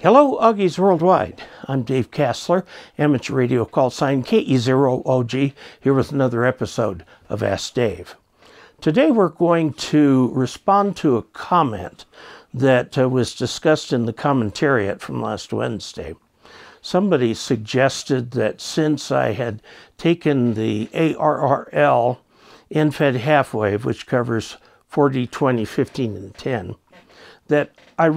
Hello, Augies Worldwide. I'm Dave Casler, amateur radio call sign KE0OG, here with another episode of Ask Dave. Today we're going to respond to a comment that uh, was discussed in the commentariat from last Wednesday. Somebody suggested that since I had taken the ARRL end-fed half wave, which covers 40, 20, 15, and 10, that I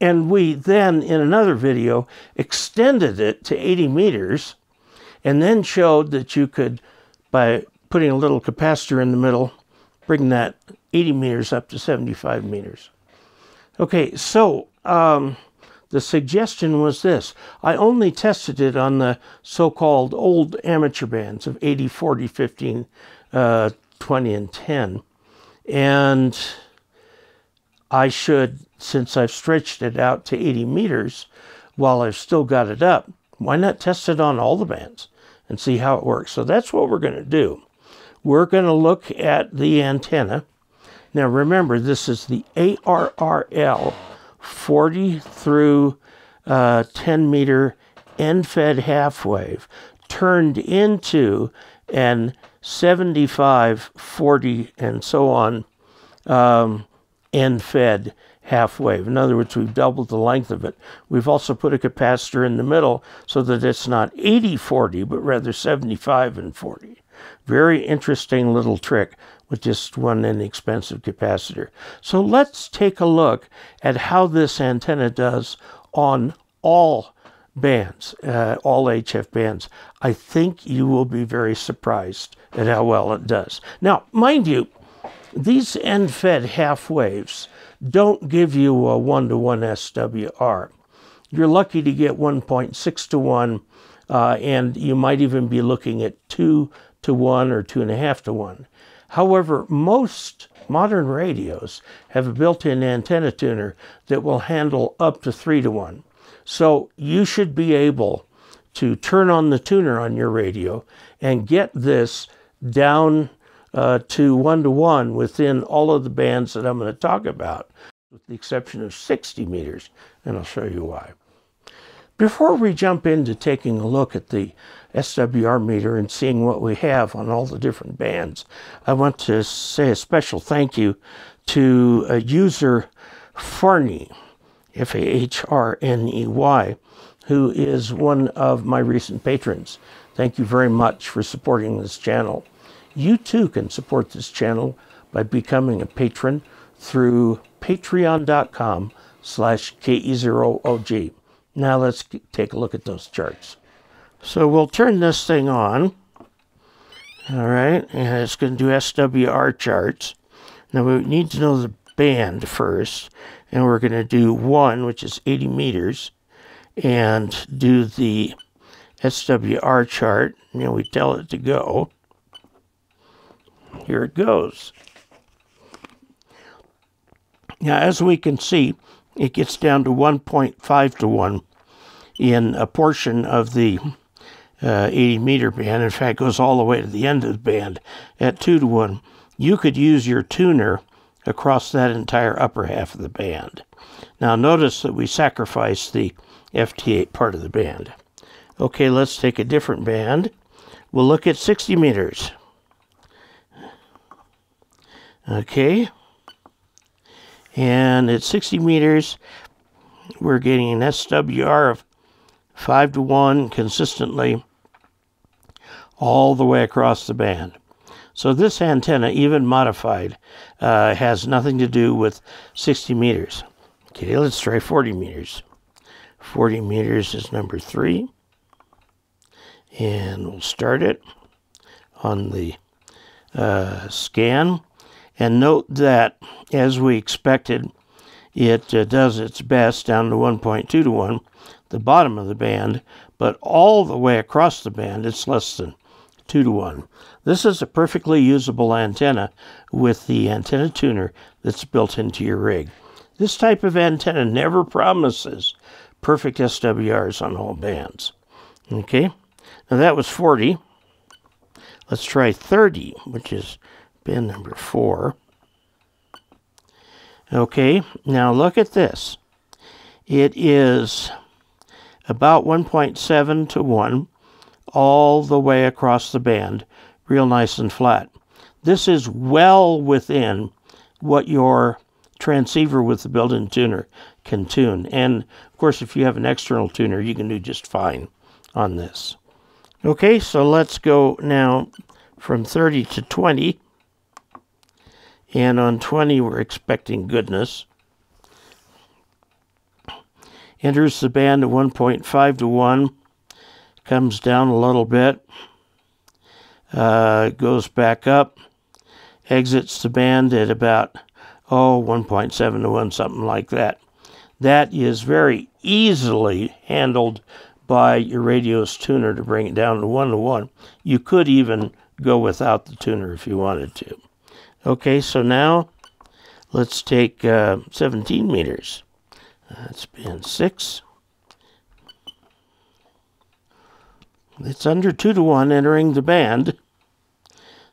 and we then in another video extended it to 80 meters and then showed that you could by putting a little capacitor in the middle bring that 80 meters up to 75 meters. Okay, so um, the suggestion was this. I only tested it on the so-called old amateur bands of 80, 40, 15, uh, 20, and 10. And I should, since I've stretched it out to 80 meters while I've still got it up, why not test it on all the bands and see how it works? So that's what we're going to do. We're going to look at the antenna. Now remember, this is the ARRL 40 through uh, 10 meter end-fed half wave turned into an 75, 40, and so on um, end fed half wave. In other words, we've doubled the length of it. We've also put a capacitor in the middle so that it's not 80 40, but rather 75 and 40. Very interesting little trick with just one inexpensive capacitor. So let's take a look at how this antenna does on all bands, uh, all HF bands. I think you will be very surprised at how well it does. Now, mind you, these end-fed half waves don't give you a one-to-one SWR. You're lucky to get 1.6 to 1, uh, and you might even be looking at 2 to 1 or 2.5 to 1. However, most modern radios have a built-in antenna tuner that will handle up to 3 to 1. So you should be able to turn on the tuner on your radio and get this down uh, to one to one within all of the bands that I'm going to talk about, with the exception of 60 meters, and I'll show you why. Before we jump into taking a look at the SWR meter and seeing what we have on all the different bands, I want to say a special thank you to a user Fahrney, F-A-H-R-N-E-Y, who is one of my recent patrons. Thank you very much for supporting this channel. You too can support this channel by becoming a patron through patreon.com slash KE0OG. Now let's take a look at those charts. So we'll turn this thing on. All right, and it's going to do SWR charts. Now we need to know the band first, and we're going to do one, which is 80 meters, and do the SWR chart. and we tell it to go. Here it goes. Now, as we can see, it gets down to 1.5 to 1 in a portion of the uh, 80 meter band. In fact, goes all the way to the end of the band at 2 to 1. You could use your tuner across that entire upper half of the band. Now, notice that we sacrificed the FT8 part of the band. Okay, let's take a different band. We'll look at 60 meters. Okay. And at 60 meters, we're getting an SWR of 5 to 1 consistently all the way across the band. So this antenna, even modified, uh, has nothing to do with 60 meters. Okay, let's try 40 meters. 40 meters is number 3. And we'll start it on the uh, scan. And note that, as we expected, it uh, does its best down to 1.2 to 1, the bottom of the band, but all the way across the band, it's less than 2 to 1. This is a perfectly usable antenna with the antenna tuner that's built into your rig. This type of antenna never promises perfect SWRs on all bands. Okay, now that was 40. Let's try 30, which is bin number four. Okay, now look at this. it is about 1.7 to 1 all the way across the band, real nice and flat. This is well within what your transceiver with the built-in tuner can tune. And of course, if you have an external tuner, you can do just fine on this. Okay, so let's go now from 30 to 20. And on 20, we're expecting goodness. Enters the band at 1.5 to 1. Comes down a little bit. Uh, goes back up. Exits the band at about, oh, 1.7 to 1, something like that. That is very easily handled by your radio's tuner to bring it down to 1 to 1. You could even go without the tuner if you wanted to. Okay, so now let's take uh, 17 meters. That's band 6. It's under 2 to 1 entering the band.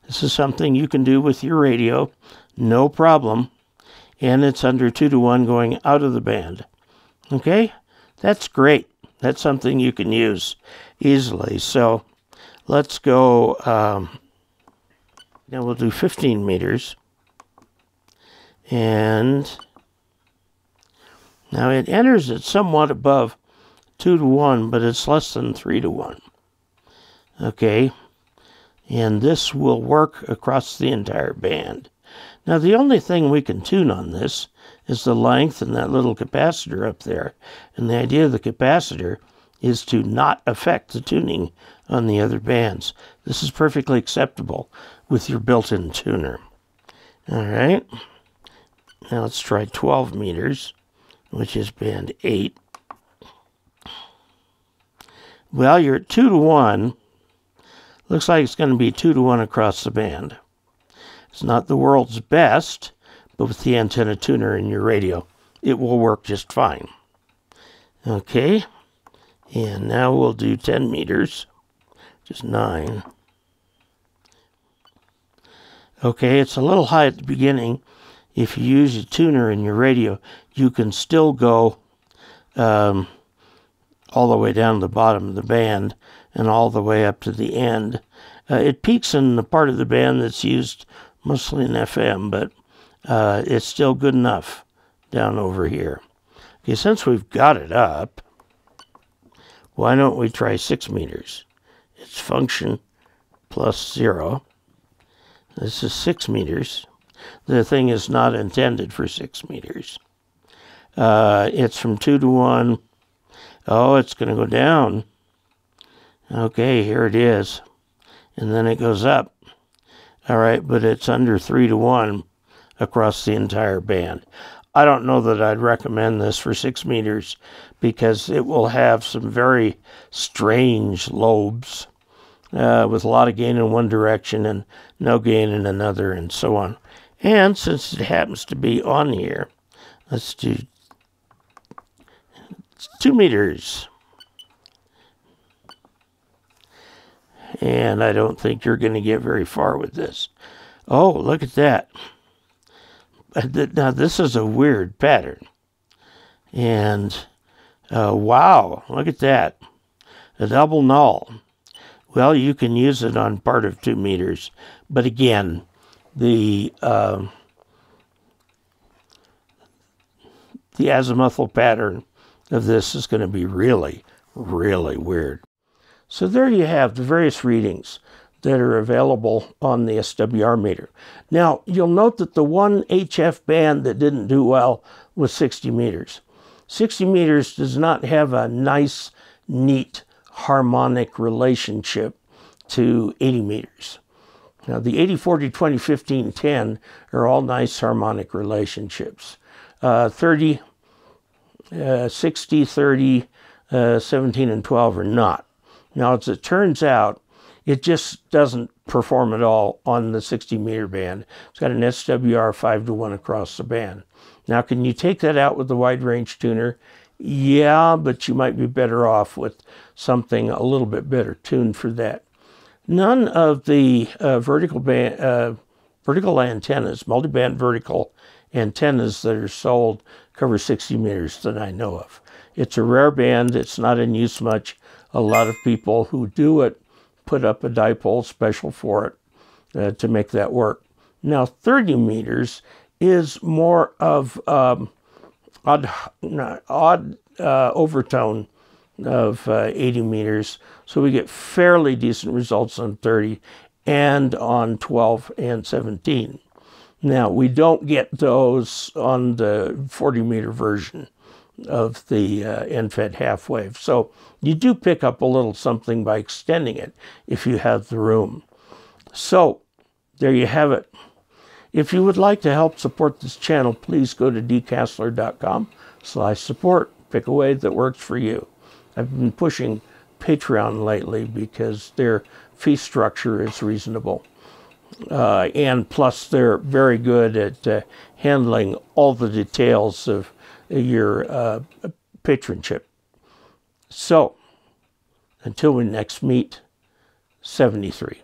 This is something you can do with your radio, no problem. And it's under 2 to 1 going out of the band. Okay? That's great. That's something you can use easily. So let's go. Um, now we'll do 15 meters. And now it enters at somewhat above 2 to 1, but it's less than 3 to 1. Okay, and this will work across the entire band. Now the only thing we can tune on this is the length and that little capacitor up there. And the idea of the capacitor is to not affect the tuning on the other bands. This is perfectly acceptable with your built-in tuner. All right. Now let's try 12 meters, which is band 8. Well, you're at 2 to 1. Looks like it's going to be 2 to 1 across the band. It's not the world's best, but with the antenna tuner in your radio, it will work just fine. Okay, and now we'll do 10 meters, just 9. Okay, it's a little high at the beginning. If you use a tuner in your radio, you can still go um, all the way down to the bottom of the band and all the way up to the end. Uh, it peaks in the part of the band that's used mostly in FM, but uh, it's still good enough down over here. Okay, since we've got it up, why don't we try 6 meters? It's function plus 0. This is 6 meters. The thing is not intended for 6 meters. Uh, it's from 2 to 1. Oh, it's going to go down. Okay, here it is. And then it goes up. All right, but it's under 3 to 1 across the entire band. I don't know that I'd recommend this for 6 meters because it will have some very strange lobes uh, with a lot of gain in one direction and no gain in another, and so on. And since it happens to be on here, let's do two meters. And I don't think you're going to get very far with this. Oh, look at that. Now, this is a weird pattern. And uh, wow, look at that. A double null. Well, you can use it on part of two meters, but again, the uh, the azimuthal pattern of this is going to be really, really weird. So there you have the various readings that are available on the SWR meter. Now, you'll note that the one HF band that didn't do well was 60 meters. 60 meters does not have a nice, neat harmonic relationship to 80 meters. Now, the 80, 40, 20, 15, 10 are all nice harmonic relationships. Uh, 30, uh, 60, 30, uh, 17, and 12 are not. Now, as it turns out, it just doesn't perform at all on the 60 meter band. It's got an SWR 5 to 1 across the band. Now, can you take that out with the wide range tuner? Yeah, but you might be better off with something a little bit better tuned for that. None of the uh, vertical band, uh, vertical antennas, multiband vertical antennas that are sold cover 60 meters that I know of. It's a rare band. It's not in use much. A lot of people who do it put up a dipole special for it uh, to make that work. Now, 30 meters is more of um, odd, odd uh, overtone of uh, 80 meters. So we get fairly decent results on 30 and on 12 and 17. Now, we don't get those on the 40 meter version of the uh, end-fed half wave. So you do pick up a little something by extending it if you have the room. So there you have it. If you would like to help support this channel, please go to dcasler.com slash support. Pick a way that works for you. I've been pushing Patreon lately because their fee structure is reasonable. Uh, and plus, they're very good at uh, handling all the details of your uh, patronship. So, until we next meet, 73.